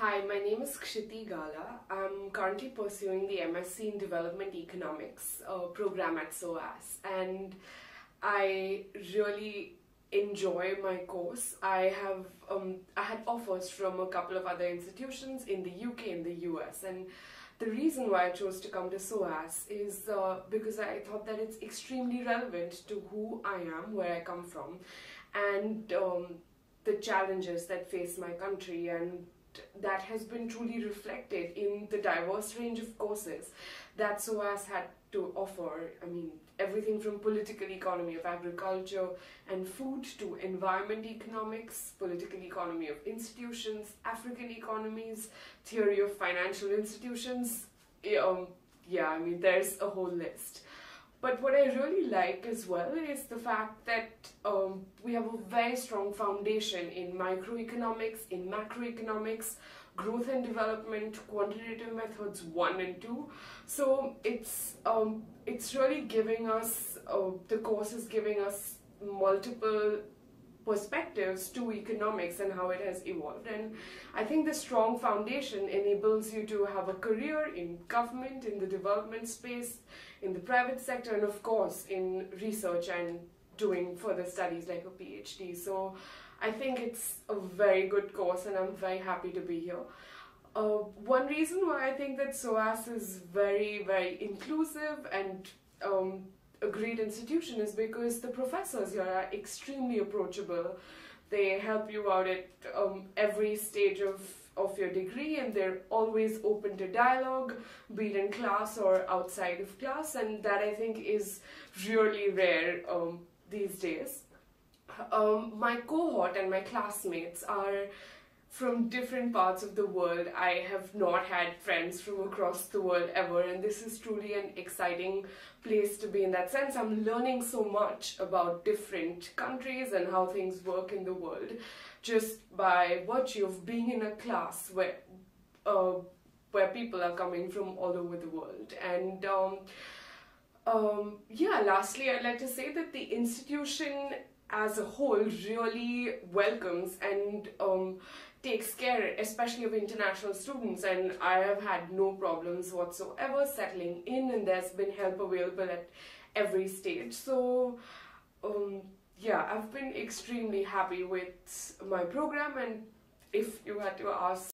Hi, my name is Kshiti Gala. I'm currently pursuing the MSc in Development Economics uh, program at SOAS and I really enjoy my course. I have um, I had offers from a couple of other institutions in the UK and the US and the reason why I chose to come to SOAS is uh, because I thought that it's extremely relevant to who I am, where I come from and um, the challenges that face my country and that has been truly reflected in the diverse range of courses that SOAS had to offer. I mean, everything from political economy of agriculture and food to environment economics, political economy of institutions, African economies, theory of financial institutions. Um, yeah, I mean, there's a whole list. But what I really like as well is the fact that um, we have a very strong foundation in microeconomics, in macroeconomics, growth and development, quantitative methods one and two. So it's um, it's really giving us uh, the course is giving us multiple perspectives to economics and how it has evolved. And I think the strong foundation enables you to have a career in government, in the development space, in the private sector, and of course in research and doing further studies like a PhD. So I think it's a very good course and I'm very happy to be here. Uh, one reason why I think that SOAS is very, very inclusive and um, great institution is because the professors here are extremely approachable. They help you out at um, every stage of, of your degree and they're always open to dialogue, be it in class or outside of class, and that I think is really rare um, these days. Um, my cohort and my classmates are from different parts of the world. I have not had friends from across the world ever, and this is truly an exciting place to be in that sense. I'm learning so much about different countries and how things work in the world just by virtue of being in a class where uh, where people are coming from all over the world. And um, um, yeah, lastly, I'd like to say that the institution as a whole really welcomes and um, takes care, especially of international students. And I have had no problems whatsoever settling in, and there's been help available at every stage. So, um, yeah, I've been extremely happy with my program. And if you had to ask